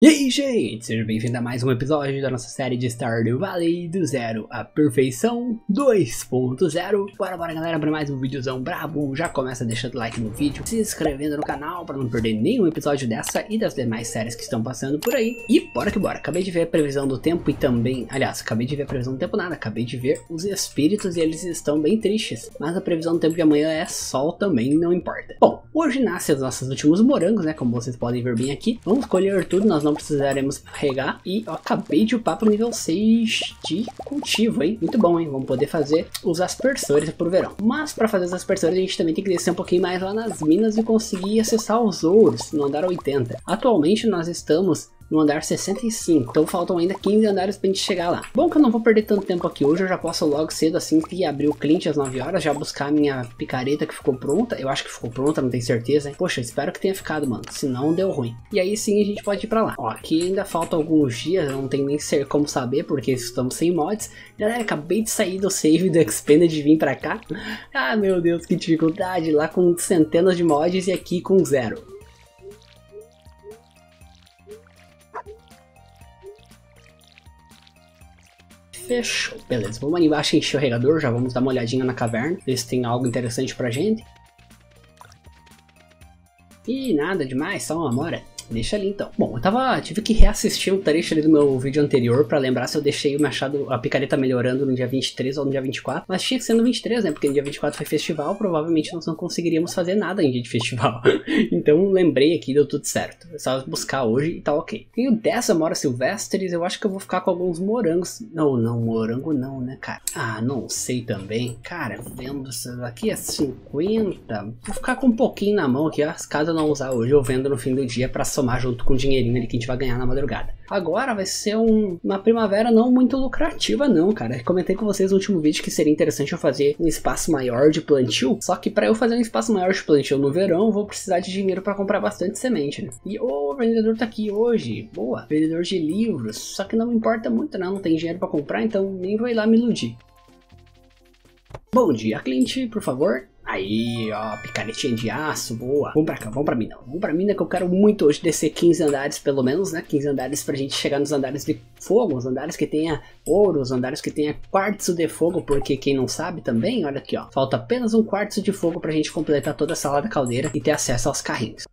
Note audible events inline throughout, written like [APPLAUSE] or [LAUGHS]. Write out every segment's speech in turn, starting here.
E aí, gente, seja bem-vindo a mais um episódio da nossa série de Stardew Valley do Zero à Perfeição 2.0 Bora, bora galera, para mais um videozão brabo, já começa deixando like no vídeo, se inscrevendo no canal para não perder nenhum episódio dessa e das demais séries que estão passando por aí. E bora que bora, acabei de ver a previsão do tempo e também, aliás, acabei de ver a previsão do tempo nada, acabei de ver os espíritos e eles estão bem tristes. Mas a previsão do tempo de amanhã é sol também, não importa. Bom, hoje nascem os nossos últimos morangos, né, como vocês podem ver bem aqui Vamos colher tudo, nós não precisaremos regar. E eu acabei de upar para o nível 6 de cultivo, hein? Muito bom, hein? Vamos poder fazer os aspersores pro verão. Mas para fazer os aspersores a gente também tem que descer um pouquinho mais lá nas minas e conseguir acessar os ouros no andar 80. Atualmente nós estamos no andar 65. Então faltam ainda 15 andares pra gente chegar lá. Bom que eu não vou perder tanto tempo aqui hoje, eu já posso logo cedo assim que abrir o Clint às 9 horas, já buscar a minha picareta que ficou pronta. Eu acho que ficou pronta, não tenho certeza. Hein? Poxa, espero que tenha ficado, mano. Senão deu ruim. E aí sim a gente pode ir pra lá. Ó, aqui ainda faltam alguns dias, não tem nem ser como saber, porque estamos sem mods. Galera, acabei de sair do save do Expanded e vir pra cá. Ah, meu Deus, que dificuldade. Lá com centenas de mods e aqui com zero. Fechou. Beleza, vamos ali embaixo encher o regador, já vamos dar uma olhadinha na caverna, ver se tem algo interessante pra gente. E nada demais, só uma mora. Deixa ali então. Bom, eu tava. Tive que reassistir um trecho ali do meu vídeo anterior pra lembrar se eu deixei o machado, a picareta melhorando no dia 23 ou no dia 24. Mas tinha que ser no 23, né? Porque no dia 24 foi festival, provavelmente nós não conseguiríamos fazer nada em dia de festival. [LAUGHS] então lembrei aqui, deu tudo certo. É só buscar hoje e tá ok. Tenho 10 amoras silvestres, eu acho que eu vou ficar com alguns morangos. Não, não, morango não, né, cara? Ah, não sei também. Cara, vendo essas aqui é 50. Vou ficar com um pouquinho na mão aqui, ó. Caso eu não usar hoje, eu vendo no fim do dia pra somar junto com o dinheirinho ali que a gente vai ganhar na madrugada. Agora vai ser um, uma primavera não muito lucrativa não, cara. Comentei com vocês no último vídeo que seria interessante eu fazer um espaço maior de plantio, só que para eu fazer um espaço maior de plantio no verão, vou precisar de dinheiro para comprar bastante semente, né? E o vendedor tá aqui hoje, boa, vendedor de livros, só que não importa muito não, não tem dinheiro para comprar, então nem vou ir lá me iludir. Bom dia, cliente, por favor. Aí, ó, picaretinha de aço, boa. Vamos pra cá, vamos pra mina. Vamos pra mina que eu quero muito hoje descer 15 andares, pelo menos, né? 15 andares pra gente chegar nos andares de fogo, os andares que tenha ouro, os andares que tenha quartzo de fogo, porque quem não sabe também, olha aqui, ó. Falta apenas um quartzo de fogo pra gente completar toda a sala da caldeira e ter acesso aos carrinhos.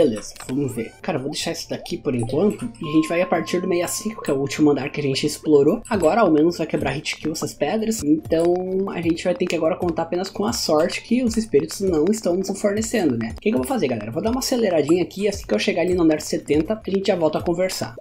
Beleza, vamos ver. Cara, vou deixar isso daqui por enquanto. E a gente vai a partir do 65, que é o último andar que a gente explorou. Agora, ao menos, vai quebrar hit kill essas pedras. Então, a gente vai ter que agora contar apenas com a sorte que os espíritos não estão nos fornecendo, né? O que, que eu vou fazer, galera? Vou dar uma aceleradinha aqui. Assim que eu chegar ali no andar 70, a gente já volta a conversar.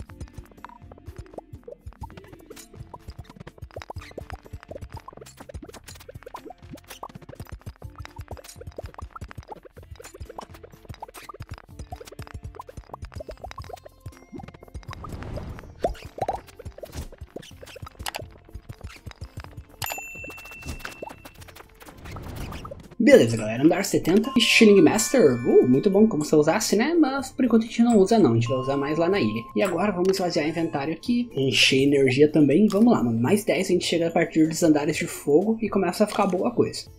Beleza, galera, andar 70, Shilling Master, uh, muito bom como se usasse, né? Mas por enquanto a gente não usa não, a gente vai usar mais lá na ilha. E agora vamos esvaziar inventário aqui, encher energia também, vamos lá, mano. Mais 10 a gente chega a partir dos andares de fogo e começa a ficar boa coisa.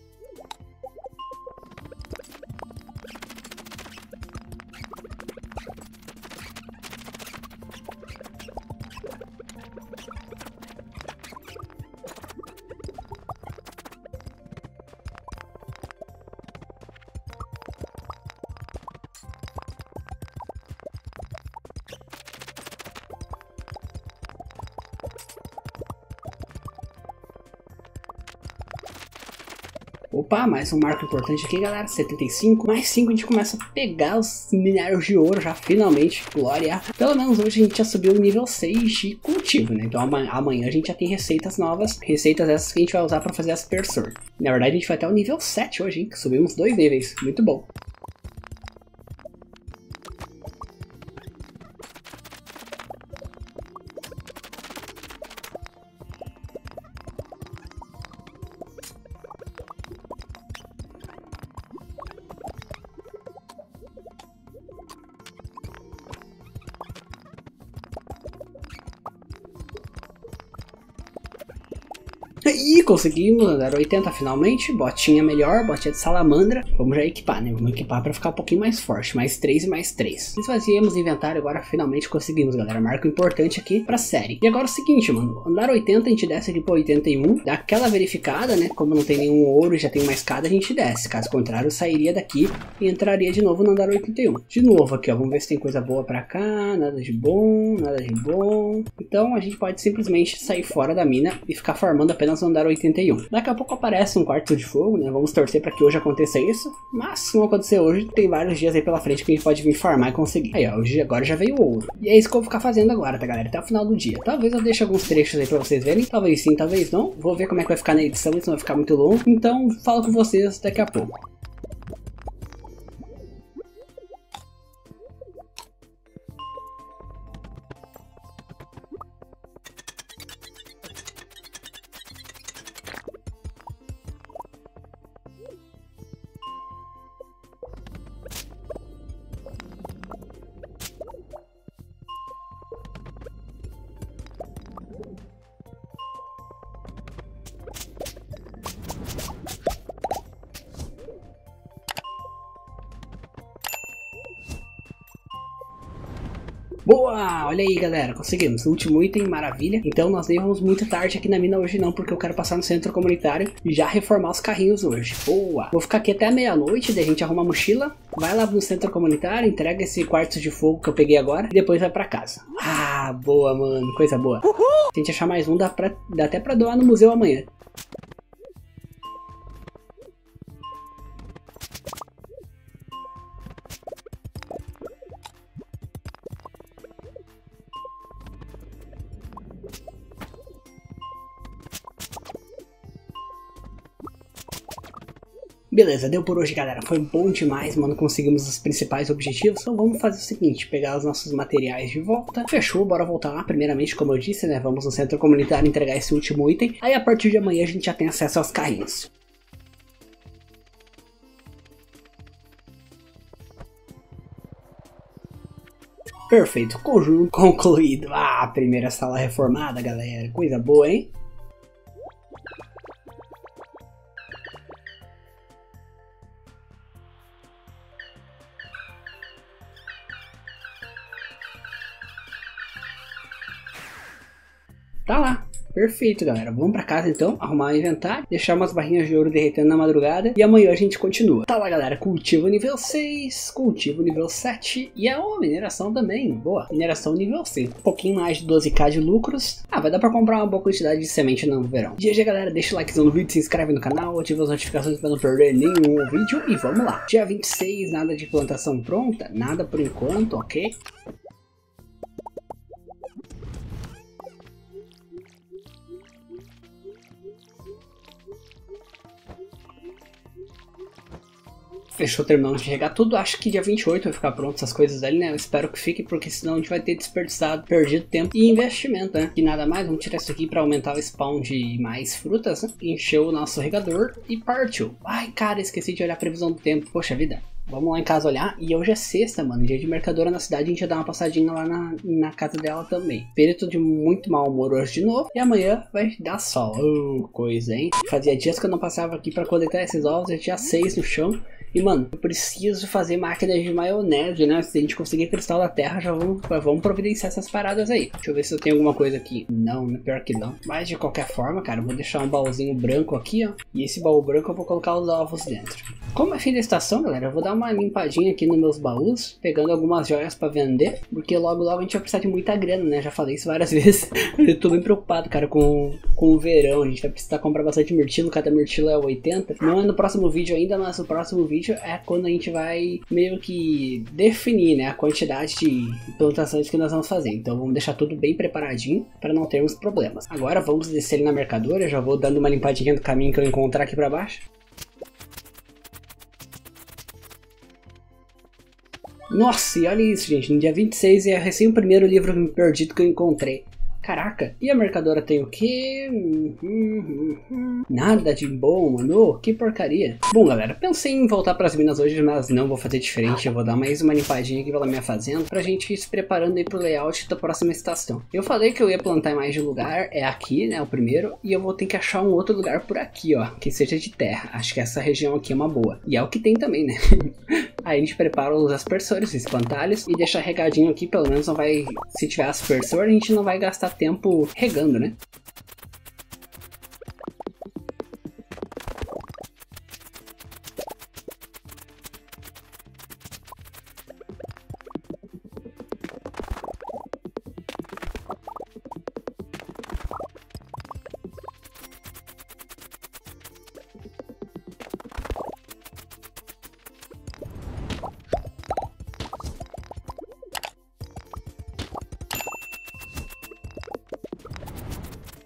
Opa, mais um marco importante aqui, galera. 75, mais 5 a gente começa a pegar os minérios de ouro já, finalmente. Glória. Pelo menos hoje a gente já subiu o nível 6 de cultivo, né? Então amanhã a gente já tem receitas novas. Receitas essas que a gente vai usar para fazer aspersor. Na verdade a gente vai até o nível 7 hoje, hein? Subimos dois níveis. Muito bom. [LAUGHS] E conseguimos andar 80 finalmente, botinha melhor, botinha de salamandra. Vamos já equipar, né? Vamos equipar para ficar um pouquinho mais forte. Mais 3 e mais 3. Esvaziemos o inventário, agora finalmente conseguimos, galera. Marco importante aqui pra série. E agora é o seguinte, mano. Andar 80, a gente desce aqui pra 81. Dá aquela verificada, né? Como não tem nenhum ouro e já tem uma escada, a gente desce. Caso contrário, sairia daqui e entraria de novo no andar 81. De novo aqui, ó. Vamos ver se tem coisa boa pra cá. Nada de bom, nada de bom. Então a gente pode simplesmente sair fora da mina e ficar farmando apenas no andar 81. Daqui a pouco aparece um quarto de fogo, né? Vamos torcer para que hoje aconteça isso. Mas se não acontecer hoje, tem vários dias aí pela frente que a gente pode vir farmar e conseguir. Aí, ó, hoje agora já veio ouro. E é isso que eu vou ficar fazendo agora, tá, galera? Até o final do dia. Talvez eu deixe alguns trechos aí pra vocês verem. Talvez sim, talvez não. Vou ver como é que vai ficar na edição, isso não vai ficar muito longo. Então, falo com vocês daqui a pouco. Boa! Olha aí, galera, conseguimos. Último item, maravilha. Então nós nem vamos muito tarde aqui na mina hoje não, porque eu quero passar no centro comunitário e já reformar os carrinhos hoje. Boa! Vou ficar aqui até meia-noite, daí a gente arruma a mochila, vai lá no centro comunitário, entrega esse quarto de fogo que eu peguei agora e depois vai pra casa. Ah, boa, mano, coisa boa. Uhul. Se a gente achar mais um, dá, pra, dá até pra doar no museu amanhã. Beleza, deu por hoje, galera. Foi bom demais, mano. Conseguimos os principais objetivos. Então vamos fazer o seguinte: pegar os nossos materiais de volta. Fechou, bora voltar lá. Primeiramente, como eu disse, né? Vamos no centro comunitário entregar esse último item. Aí a partir de amanhã a gente já tem acesso aos carrinhos. Perfeito, conjunto [LAUGHS] concluído. Ah, primeira sala reformada, galera. Coisa boa, hein? Tá lá. Perfeito, galera. Vamos pra casa então, arrumar o inventário, deixar umas barrinhas de ouro derretendo na madrugada e amanhã a gente continua. Tá lá, galera. Cultivo nível 6, cultivo nível 7 e a oh, mineração também. Boa. Mineração nível 5. Um pouquinho mais de 12k de lucros. Ah, vai dar pra comprar uma boa quantidade de semente no verão. GG, galera. Deixa o likezão no vídeo, se inscreve no canal, ativa as notificações pra não perder nenhum vídeo e vamos lá. Dia 26, nada de plantação pronta, nada por enquanto, ok? Fechou, terminamos de regar tudo. Acho que dia 28 vai ficar pronto essas coisas ali, né? Eu espero que fique, porque senão a gente vai ter desperdiçado, perdido tempo e investimento, né? E nada mais, vamos tirar isso aqui para aumentar o spawn de mais frutas, né? Encheu o nosso regador e partiu. Ai, cara, esqueci de olhar a previsão do tempo. Poxa vida. Vamos lá em casa olhar. E hoje é sexta, mano. Dia de mercadora na cidade. A gente ia dar uma passadinha lá na, na casa dela também. Espírito de muito mau humor hoje de novo. E amanhã vai dar sol. Uh, coisa, hein? Fazia dias que eu não passava aqui para coletar esses ovos. Já tinha seis no chão. E, mano, eu preciso fazer máquina de maionese, né? Se a gente conseguir cristal da terra, já vamos, vamos providenciar essas paradas aí. Deixa eu ver se eu tenho alguma coisa aqui. Não, né? Pior que não. Mas, de qualquer forma, cara, eu vou deixar um baúzinho branco aqui, ó. E esse baú branco eu vou colocar os ovos dentro. Como é fim da estação, galera, eu vou dar uma limpadinha aqui nos meus baús, pegando algumas joias para vender, porque logo logo a gente vai precisar de muita grana, né? Já falei isso várias [LAUGHS] vezes. eu tô bem preocupado, cara, com, com o verão. A gente vai precisar comprar bastante mirtilo, cada mirtilo é 80. Não é no próximo vídeo ainda, mas no próximo vídeo é quando a gente vai meio que definir né, a quantidade de plantações que nós vamos fazer. Então vamos deixar tudo bem preparadinho para não termos problemas. Agora vamos descer na mercadoria, já vou dando uma limpadinha do caminho que eu encontrar aqui para baixo. Nossa, e olha isso, gente. No dia 26 é recém o primeiro livro perdido que eu encontrei. Caraca, e a mercadora tem o quê? Nada de bom, mano. Que porcaria. Bom, galera, pensei em voltar para as minas hoje, mas não vou fazer diferente. Eu vou dar mais uma limpadinha aqui pela minha fazenda pra gente ir se preparando aí pro layout da próxima estação. Eu falei que eu ia plantar mais de um lugar, é aqui, né, o primeiro, e eu vou ter que achar um outro lugar por aqui, ó, que seja de terra. Acho que essa região aqui é uma boa. E é o que tem também, né? [LAUGHS] aí a gente prepara os aspersores, os espantalhos, e deixa regadinho aqui, pelo menos não vai... Se tiver aspersor, a gente não vai gastar tempo regando, né?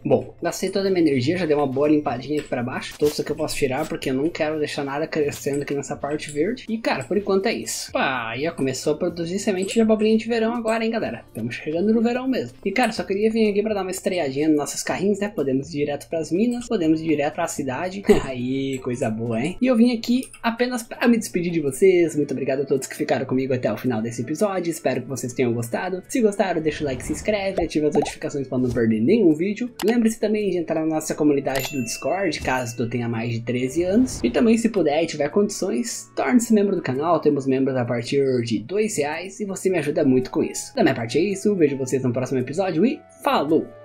Bom, gastei toda a minha energia, já dei uma boa limpadinha aqui pra baixo. Tudo isso que eu posso tirar, porque eu não quero deixar nada crescendo aqui nessa parte verde. E cara, por enquanto é isso. Pá, já começou a produzir semente de abobrinha de verão agora, hein, galera. Estamos chegando no verão mesmo. E cara, só queria vir aqui pra dar uma estreadinha nos nossos carrinhos, né? Podemos ir direto pras minas, podemos ir direto pra cidade. [LAUGHS] Aí, coisa boa, hein? E eu vim aqui apenas para me despedir de vocês. Muito obrigado a todos que ficaram comigo até o final desse episódio. Espero que vocês tenham gostado. Se gostaram, deixa o like, se inscreve, ativa as notificações para não perder nenhum vídeo. Lembre-se também de entrar na nossa comunidade do Discord, caso tu tenha mais de 13 anos. E também, se puder e tiver condições, torne-se membro do canal. Temos membros a partir de 2 reais e você me ajuda muito com isso. Da minha parte é isso, vejo vocês no próximo episódio e falou!